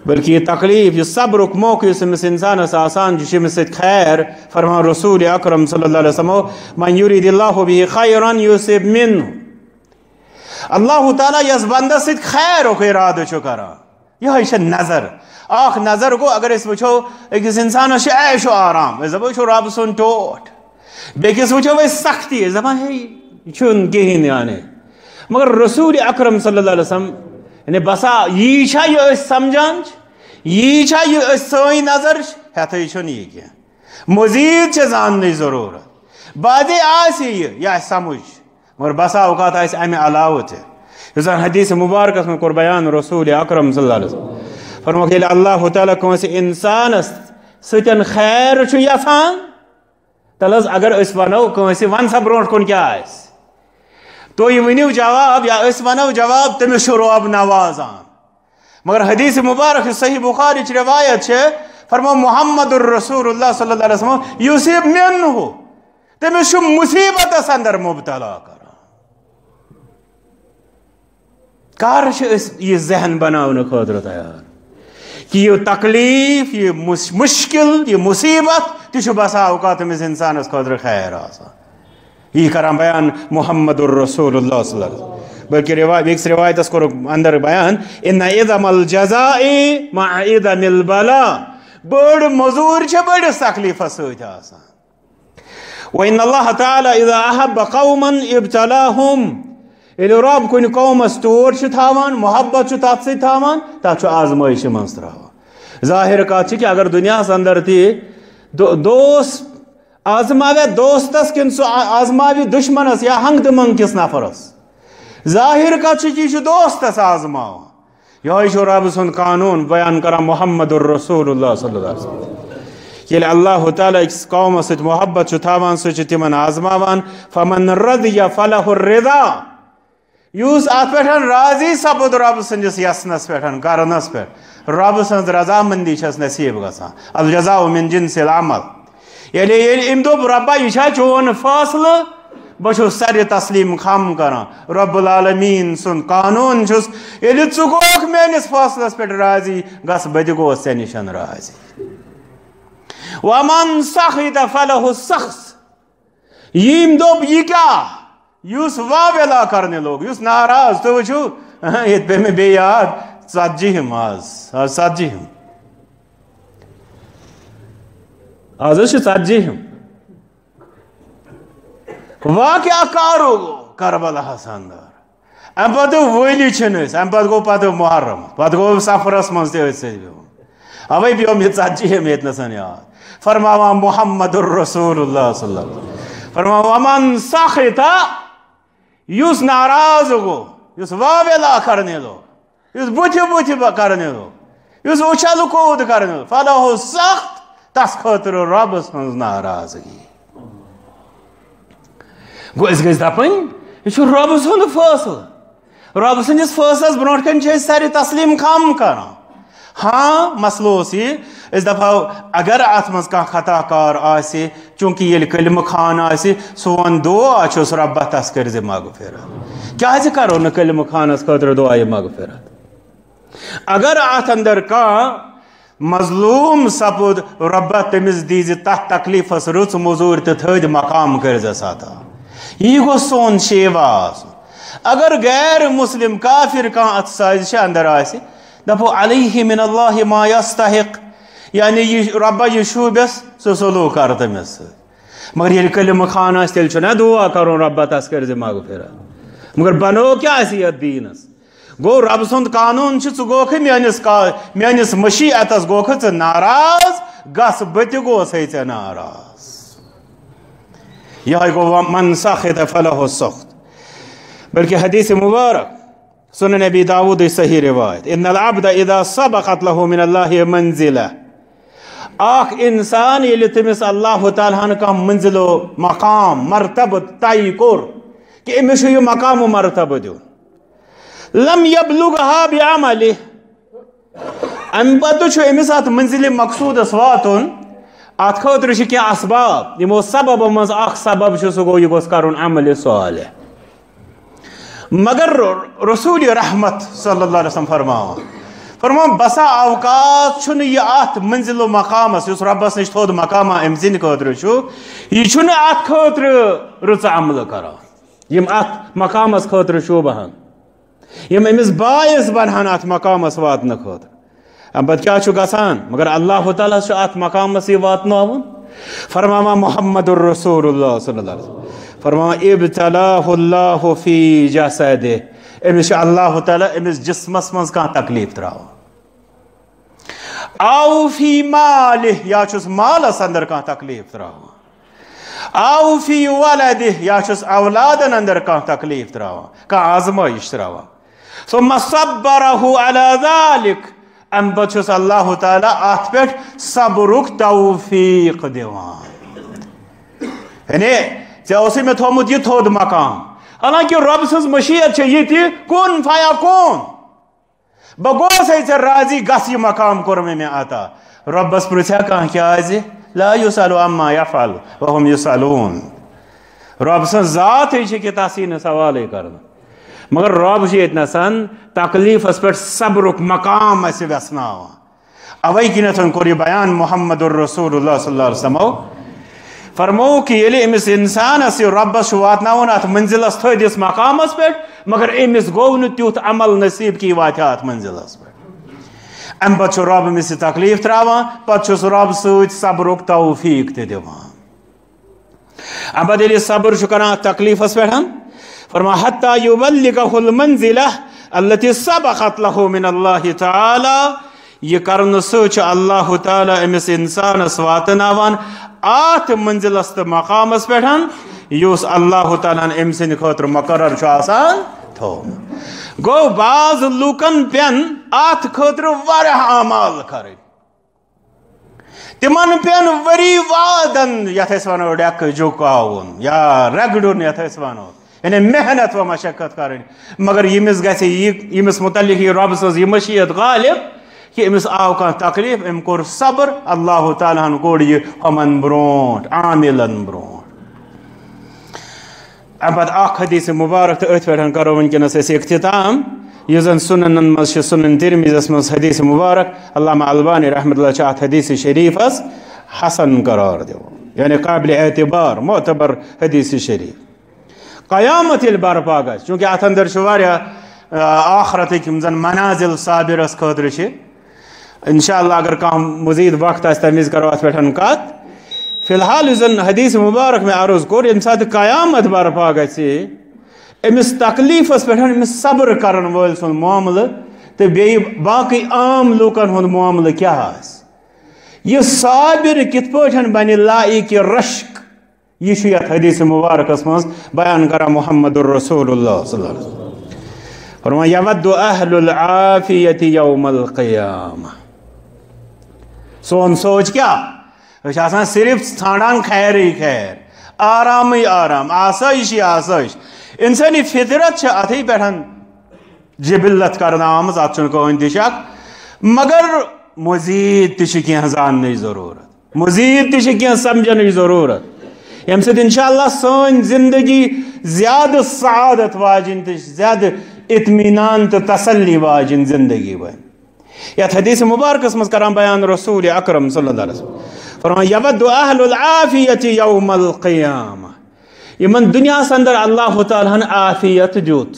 بلکہ یہ تکلیف، یہ صبرک موقع اس امس انسانس آسان جو شمس خیر، فرمان رسول اکرم صلی اللہ علیہ وسلم، من یرید اللہ به خیرا یوسف منه. اللہ تعالیٰ یس بندس ست خیر ارادہ کران یہ ہے نظر۔ اخ نظر گو اگر اس وچھو اکس انسانس عیش و آرام۔ اس دپو یہ رب سن ٹوٹ۔ بیکس وچھو اس سختی اس دپان ہے چھن کہین یعنی۔ مگر رسول اکرم صلی اللہ علیہ وسلم یعنی بسا یہ چھا یہ اس سمجھان یہ چھا یہ اس سوئی نظر ہتھے چھن یہ کیا۔ مزید چھ زاننے ضرورت۔ بعدے آسی یہ، یا سمجھ۔ مگر بسا اوقات آئیس امی علاوہ تھے۔ یزان حدیث مبارک میں قر بیان رسول اکرم صلی اللہ علیہ وسلم فرمو کہ اللہ تعالیٰ کون سے انسان ستن خیر چھو یسان تلز اگر اس ونو کون سے ون سا برونٹ کن کیا آئیس؟ تو یہ ونیو جواب یا اس ونو جواب تم شروع اب نوازان مگر حدیث مبارک صحیح بخاری چھ روایت چھے فرمو محمد الرسول اللہ صلی اللہ علیہ وسلم یوسیب من ہو تم شو مصیبت اس اندر مبتلا کر۔ کر یہ ذہن بناؤن خاطر تیار کہ یہ تکلیف یہ مشکل یہ مصیبت تہ بسا اوقات امس انسانس خاطر خیر آسا۔ یہ کران بیان محمد الرسول اللہ صلی اللہ علیہ وسلم۔ بلکہ روایت ایک روایت اس کو اندر بیان۔ ان اذم الجزاء مع اذم البلاء۔ بڑ مزور چھ بڑ تکلیف سۭتۍ آسان وان الله تعالى اذا احب قوما ابتلاهم۔ ییٚلہِ رۄب کُنہِ قومَس ٹوٹھ چھُ تھاوان محبت چھُ تَتھ سۭتۍ تھاوان تَتھ چھُ آزمٲیشہِ منٛز ترٛاوان ظٲہِر کَتھ چھِ کہِ اگر دُنیاہَس اَنٛدر تہِ دوس آزماویا دوستس کن سُہ آزماوِ دُشمنس یا ہنگ تہٕ منٛگ کِس نفرس ظٲہِر کَتھ چھِ کہِ یہِ چھُ دوستس آزماوان یہوے چھُ رۄبہٕ سُنٛد قانوٗن بیان کران محمد الرسوٗل اللہ صلی اللہ علیہ وسلم ییٚلہِ اللہ تعالیٰ أکِس قومس سۭتۍ محبت چھُ تھاوان سُہ چھُ تِمن آزماوان فمن رد یا فلاح الرضا یُس اتھ پٮ۪ٹھ راضی سپُد رۄبہٕ سٕنٛدِس یژھنس پٮ۪ٹھ کرنس پٮ۪ٹھ رۄبہٕ سٕنٛز رضامندی چھس نصیٖب گژھان الجزا من جنسل عمل ییٚلہِ یعنی ییٚلہِ أمۍ دوٚپ رۄبا یہِ چھا چون فٲصلہٕ بہٕ چھُس سارِ تسلیٖم خم کران رۄب العالمیٖن سُنٛد قانوٗن چھُس۔ ییٚلہِ ژٕ گوٚوکھ میٲنِس فٲصلس پٮ۪ٹھ راضی گژھ بہٕ تہِ گوس ژےٚ نِش راضی۔ ومن سخ فلح سخص یٔمۍ دوٚپ یہِ کیٛاہ یُس واویلا کرنہِ لوگ، یُس ناراض تُہۍ وٕچھِو ییٚتہِ پیٚیہِ ہاں، مےٚ بیٚیہِ یاد ژتجِہِم آز آز ژتجِہِم آز حظ چھِ ژتجِہِم واقعہ کارو گوٚو کربلاہس اندر امہِ پتہٕ ؤلی چھِنہٕ أسۍ امہِ پتہٕ گوٚو پتہٕ محرم، پتہٕ گوٚو سفرس منٛز تہِ أتھۍ سۭتۍ بِہُن اوے پیوم یہ ژتجِہِم ییٚتنَسن یاد فرماوان محمد الرسول اللہ صلی اللہ فرماوان ومن سختا یُس ناراض گوٚو یُس واویلا کرنہِ لوگ یُس بُتھِ بُتھِ کرنہِ لوگ یُس اُچھل کوٗد کرنہِ لوگ فلاح سخت، تس خٲطرٕ رۄبہٕ سٕنٛز ناراضگی۔ گوٚو أسۍ گٔژھۍ دَپٕنۍ یہِ چھُ رۄبہٕ سُنٛد فٲصلہٕ رۄبہٕ سٕنٛدِس فٲصلَس برونٛٹھ کَنۍ چھِ أسۍ سارے تسلیٖم کَم کران ہاں مسلہٕ اوس یہِ أسۍ دَپہو اگر اَتھ منٛز کانٛہہ خطا کار آسہِ چوٗنٛکہِ ییٚلہِ کلمہٕ خان آسہِ سُہ وَن دُعا چھُس رۄبہ تَس کٔرۍ زِ مغفرت کیٛازِ کَرو نہٕ کلمہٕ خانَس خٲطرٕ دُعا یہِ مغفرت اگر اَتھ اندر کانٛہہ مظلوٗم سپُد رۄبہ تٔمِس دیٖزِ تَتھ تکلیٖفَس رٕژ موٚزوٗرۍ تہٕ تھٔدۍ مقام کٔرۍزٮ۪س عطا یی گوٚو سون شیوا آسُن اگر غیر مُسلِم کافِر کانٛہہ اَتھ سازِشہِ اندر آسہِ دَپو علیہ من اللہ ما یستحق یعنی شوٗبٮ۪س سُہ سلوٗک کر تٔمِس سۭتۍ مگر ییٚلہِ کلمہٕ خان آسہِ تیٚلہِ چھُنہ دُعا کَرُن رۄبہ تَس کٔرۍزِ مغفرت مگر بنوو کیٛاہ اَسہِ یَتھ دیٖنَس گوٚو رۄبہٕ سُنٛد قانوٗن چھُ ژٕ گوٚوکھٕے میٲنِس کا میٲنِس مٔشیٖعتس گوٚوکھٕ ژٕ ناراض گژھ بہٕ تہِ گوسَے ژےٚ ناراض. یِہوٚے گوٚو منسخ فلاح سخت. بلکہِ حدیٖث مُبارک سُنن نبی داوٗدٕچ صحیح رِوایت. اِن العبد اذا سبقت له من الله منزلہ. اکھ انسان ییٚلہِ تٔمِس اللہ تعالیٰ ہن کانٛہہ منزلو مقام، مرتبہٕ طے کوٚر، کہِ أمِس چھُ یہِ مقام و مرتبہٕ دیُن لم یبلُغہا بعملہِ۔ اَمہِ پتہٕ چھُ أمِس اَتھ منزلہِ مقصوٗدس واتُن اتھ خٲطرٕ چھِ کینٛہہ اسباب۔ یِمو سببو منٛز اکھ سبب چھُ سُہ گوٚو یہِ گوٚژھ کرُن عملہِ صالح۔ مگر رسوٗلِ رحمت صلی اللہ علیہ وسلم فرماوان فرماوان بسا اوقات چھُنہٕ یہِ اتھ منزِل و مقام مقامس یُس رۄبس نِش تھوٚد مقاما أمۍ سٕنٛدِ خٲطرٕ چھُ یہِ چھُنہٕ اتھ خٲطرٕ رٕژٕ عملہٕ کران یِم اتھ مقامس خٲطرٕ شوٗبہن یِم أمِس باعث بنہن اتھ مقامس واتنہٕ خٲطرٕ اَمہِ پتہٕ کیٛاہ چھُ گژھان مگر اللہ تعالیٰ چھُ اَتھ مقامَس یہِ واتناوُن فرماوان محمد الرسوٗل اللہ صلی اللہ علیہ فرماوان ابتلاہ اللہ فی جسدِ أمس الله تعالى أمس جسمس من كان تكليف تراو. أو في ماله يا شوس مال أندر كان تكليف تراو. أو في ولده يا شوس أولاد أندر كان تكليف تراو. كان آزمائش تراو. ثم صبره على ذلك. أم بتشوس الله تعالى أتبت صبرك توفيق ديوان يعني ژےٚ اوسُے مےٚ تھوٚومُت یہِ حالانکہِ رۄبہٕ سٕنٛز مٔشیٖت چھےٚ یہِ تہِ کُن فیا کُن بہٕ گوسَے ژےٚ راضی گژھ یہِ مقام کوٚر مےٚ مےٚ عطا رۄبَس پرٛژھیا کانٛہہ کیٛازِ جی؟ لا یُس الو اما یفل وہم یُس الوٗن رۄبہٕ سٕنٛز ذاتٕے چھِ کہِ تَس یی نہٕ سوالٕے کرنہٕ مگر رۄب چھُ ییٚتنَس تکلیٖفَس پٮ۪ٹھ صبرُک مقام اَسہِ وٮ۪ژھناوان اَوَے کِنٮ۪تھ کوٚر یہِ بیان محمد الرسوٗل اللہ صلی اللہ علیہ وسلمو فرمو کہِ ییٚلہِ أمِس اِنسانَس یہِ رۄبَس چھُ واتناوُن اَتھ مٔنزِلَس تھٲدِس مقامَس پٮ۪ٹھ مگر أمِس گوٚو نہٕ تیُتھ عمل نصیٖب کہِ یہِ واتہِ ہا اَتھ مٔنزِلَس پٮ۪ٹھ اَمہِ پَتہٕ چھُ رۄب أمِس یہِ تکلیٖف ترٛاوان پَتہٕ چھُس رۄب سۭتۍ صبرُک توفیٖق صبر چھُ کَران اَتھ تکلیٖفَس پٮ۪ٹھ فرما حتی یبلغه المنزلہ التي سبقت له من الله تعالى یہ کرن سوچ اللہ تعالی امس انسانس واتناوان آت منزلس تو مقامس پٹھن یس اللہ تعالیٰ ام سند خاطر مقرر آسان تھو۔ گو بعض لوکن پین ات خاطر واریاہ اعمال کریں تمن پین وری وادن یت ونو ڈیک جکاون یا رگڑن یت ونو یعنی محنت و مشقت کریں مگر یمس گھس یمس متعلق یہ رب سز یہ مشیت غالب کہ امس آو کان تکلیف ام کور صبر اللہ تعالیٰ ہن کوڑ یہ ہمن برونٹ عاملن برونٹ ام پتہ اخ حدیث مبارک تو ات پہ کرو ونکس اس اختتام یہ زن سنن مز سنن ترمیزس مز حدیث مبارک علامہ البانی رحمۃ اللہ چاہت حدیث شریف اس حسن قرار دیو یعنی قابل اعتبار معتبر حدیث شریف قیامت البرپا گژھِ چونکہ اتھ انشاءاللہ اگر کم مزید وقت آس تمیز کرو ات پہ کت فی الحال زن حدیث مبارک میں عرض کور، یم سات قیامت برپا گژھِ امس تکلیفس پہ امس صبر کرن ول سن معاملہ. تو بی باقی عام لوکن ہند معاملہ کیا آس یہ صابر کت پہ بن لائق رشک. یہ یت حدیث مبارکس مز بیان کرا محمد الرسول اللہ صلی اللہ علیہ وسلم. فرما یود اہل العافیت یوم القیامہ. سون سوچ کیا؟ آسان صرف ژھانڈان خیر ہی خیر۔ آرام ہی آرام۔ آسائش ہی آسائش۔ انسانی فطرت اتھی پہ جبلت کرنا آمز ات کہین تہ شک۔ مگر مزید تہ زان ضرورت۔ مزید تہ سمجھن ضرورت۔ یم سب انشاء اللہ سن زندگی زیادہ سعادت واجن تہ زیادہ اطمینان تو تسلی واجن زندگی بن۔ یت حدیث مبارکس مز کران بیان رسول اکرم صلی اللہ علیہ وسلم. فرمان یود اہل العافیت یوم القیامہ یمن دنیا اندر اللہ تعالیٰ ہن عافیت دیت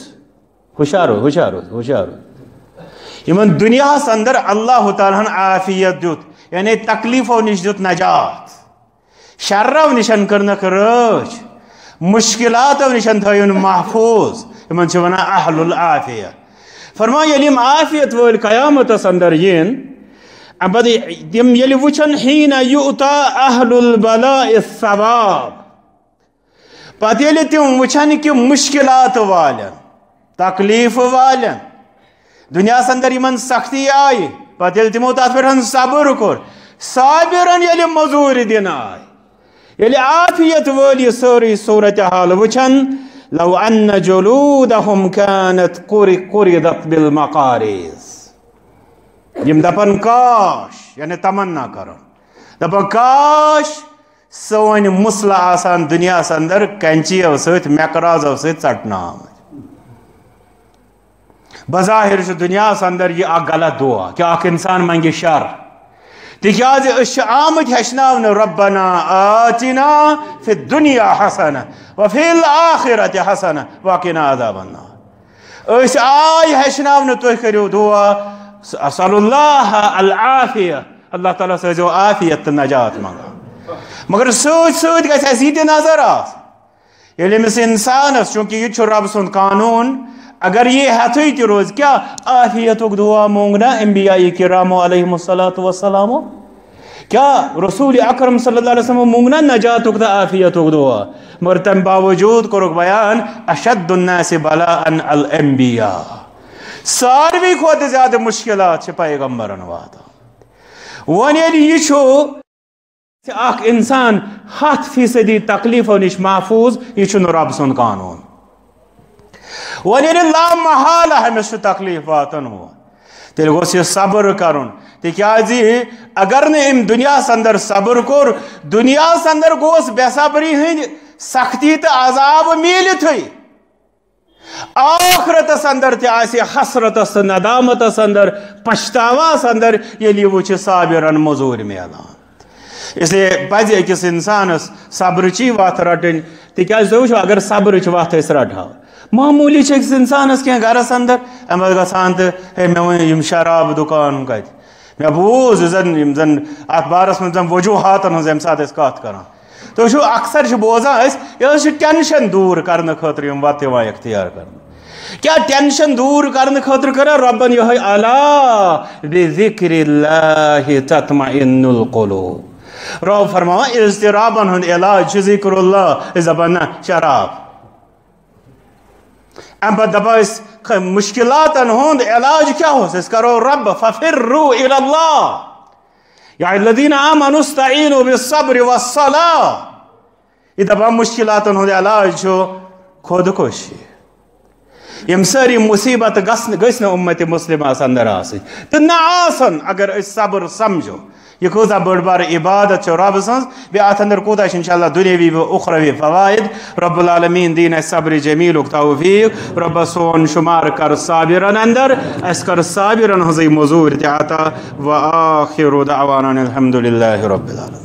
ہوشارو ہوشارو ہوشارو یمن دنیا اندر اللہ تعالیٰ ہن عافیت دیت یعنی تکلیفو نش دیت نجات. شرو نشن کرنک رچ مشکلاتو نشن تھوین محفوظ. یمن چھ ونا اہل العافیت. فرمان يلم عافية والقيامة سندرين أبدا دیم يلي وچن حین يؤتى أهل البلاء الثواب. پتہ ییٚلہِ تِم وٕچھان کہِ مُشکِلات والٮ۪ن تکلیٖف والٮ۪ن دنیا سندر یِمن سختی آئی پتہٕ ییٚلہِ تِمو تَتھ پٮ۪ٹھ صبر کوٚر. صابِرن ییٚلہِ موٚزوٗرِ دِنہٕ آے ییٚلہِ عافیت وٲلۍ یہِ سٲرٕے صوٗرتہِ حال وچن لو أن جلودهم كانت قرضت بالمقاريز یم دپن کاش یعنی تمنا کرن دپن کاش سون مسل آسان دنیا اندر کنچیو ست مقرازو ست ژٹنا آمت بظاہر دنیا اندر یہ اک غلط دعا. کہ اک انسان منگی شر. تکیازِ أسۍ چھِ آمٕتۍ ہیٚچھناونہٕ ربنا آتنا فی الدنیا حسنہ وفی الآخرت حسنہ وقنا عذاب النار. أسۍ آے ہیٚچھناونہٕ تُہۍ کٔرِو دعا صلی اللہ العافیہ، اللہ تعالیٰ سٲزیو عافیت تہٕ نجات منگان مگر سۭتۍ سۭتۍ گژھِ اَسہِ یہِ تہِ نظر آسُن ییٚلہِ أمِس اِنسانس چوٗنٛکہِ یہِ چھُ رب سُنٛد قانوٗن اگر یہ ہتھوی تہ روز کیا آفیتک دعا مونگنا انبیاء کرام علیہ السلام کیا رسول اکرم صلی اللہ علیہ وسلم مونگنا نجاتک دا آفیتک دعا؟ مگر تم باوجود کرک بیان، اشد الناس بلاء الانبیاء. ساروی خود زیادہ مشکلات چھ پیغمبرن وادا ون یلی یہ چھو اخ انسان ہاتھ فیصدی تکلیفوں نش محفوظ، یہ چھو رب سن قانون. ونیل لا محالہ ہمیں تکلیف واتن ہو تیل گوس یہ صبر کرن تکیازی جی، اگر نے ام دنیا سندر صبر کور دنیا سندر گوس بے صبری ہند سختی تو عذاب میلت ہوئی۔ آخرت سندر تی آسی حسرت ندامت سندر پشتاوا سندر یلی وچ صابرن مزور میلان اس لیے پزِ أکِس اِنسانس صبرچی وتھ رٹٕنۍ تِکیازِ جی، تُہۍ وٕچھو اگر صبرٕچ وتھ أسۍ رٹہو معمولی چھ انسانس کی گرس اندر۔ امس گسان تو ہے مے ون یم شراب دکان کت جی۔ مے بوز زن، یم زن ات بارس من زن وجوہاتن ہز یم سات اس کات کران تو شو اکثر بوزان یہ ٹینشن دور کرنے خاطر یم وت اختیار کرنے کیا ٹینشن دور کرنے خاطر کر ربن یہ الا بذکر اللہ تطمئن القلوب۔ رب فرما اضطرابن ہند علاج ذکر اللہ زبان شراب۔ ام بعد دپاس مشکلاتن هند علاج کیا ہوس اس کرو رب ففروا إلى الله. يعني الذين آمنوا استعينوا بالصبر والصلاة. إذا با مشکلاتن هند علاج خودکشی یم ساری مصیبت گھس امت مسلمہ اندر آسن تو نہ آسن اگر اس صبر سمجھو یہ کوتا بڑ بار عبادت چھ رب سنز بی آت اندر کوتا انشاءاللہ دنیاوی و اخروی فوائد رب العالمین دین صبر جمیل و توفیق رب سون شمار کر صابرن أندر. اس کر صابرن حضی مزور تعتا. و آخر دعوانا الحمدللہ رب العالمین